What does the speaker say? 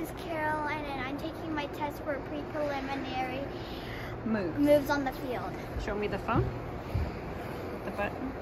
is Caroline, and I'm taking my test for pre-preliminary Move. moves on the field. Show me the phone. The button.